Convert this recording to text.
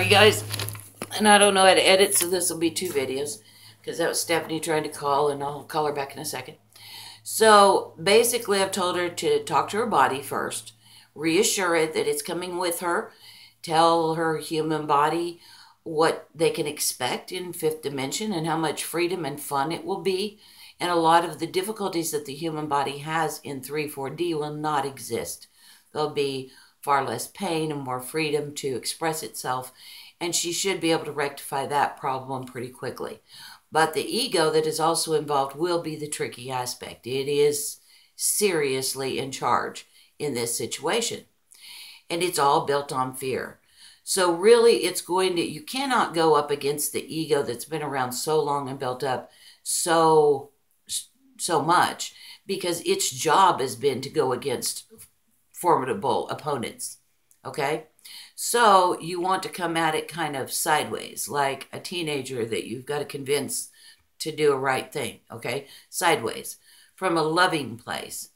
Hey guys, and I don't know how to edit, so this will be two videos because that was Stephanie trying to call, and I'll call her back in a second. So basically, I've told her to talk to her body first, reassure it that it's coming with her, tell her human body what they can expect in fifth dimension and how much freedom and fun it will be. And a lot of the difficulties that the human body has in 3 4D will not exist. There'll be far less pain and more freedom to express itself. And she should be able to rectify that problem pretty quickly. But the ego that is also involved will be the tricky aspect. It is seriously in charge in this situation. And it's all built on fear. So, really, it's going to, you cannot go up against the ego that's been around so long and built up so, so much because its job has been to go against formidable opponents. Okay? So you want to come at it kind of sideways, like a teenager that you've got to convince to do a right thing. Okay? Sideways. From a loving place.